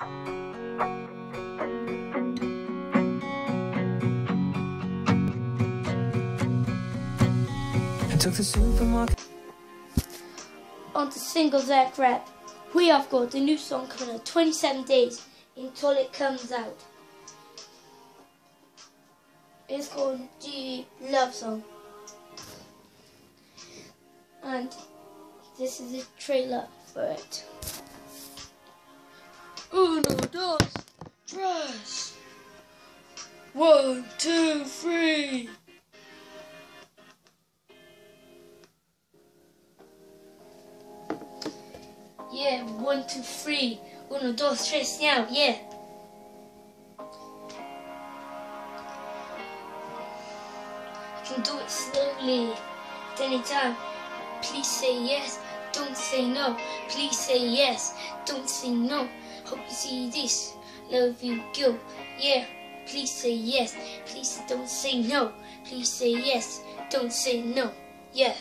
I took the supermarket. On to singles air rap. We have got a new song coming out 27 days until it comes out. It's called the Love Song. And this is the trailer for it. Dos, tres. One, two, three. Yeah, one, two, three. Uno, dos, tres, now, yeah. You can do it slowly. At any time. Please say yes. Don't say no. Please say yes. Don't say no. Hope you see this. Love you, go. Yeah. Please say yes. Please don't say no. Please say yes. Don't say no. Yeah.